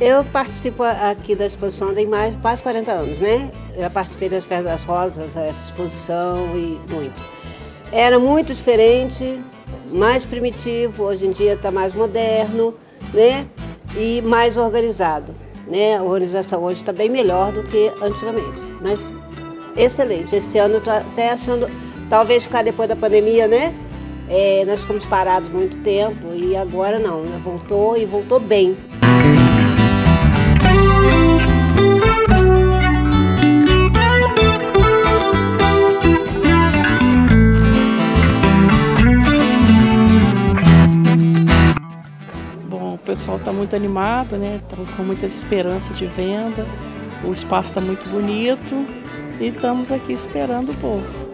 eu participo aqui da exposição tem mais quase 40 anos, né? Eu participei das Festas das Rosas, a exposição e muito. Era muito diferente, mais primitivo, hoje em dia está mais moderno, né? E mais organizado. Né? A organização hoje está bem melhor do que antigamente. Mas excelente. Esse ano estou até achando, talvez ficar depois da pandemia, né? É, nós ficamos parados muito tempo e agora não, né? voltou e voltou bem. Pessoal está muito animado, né? Tá com muita esperança de venda. O espaço está muito bonito e estamos aqui esperando o povo.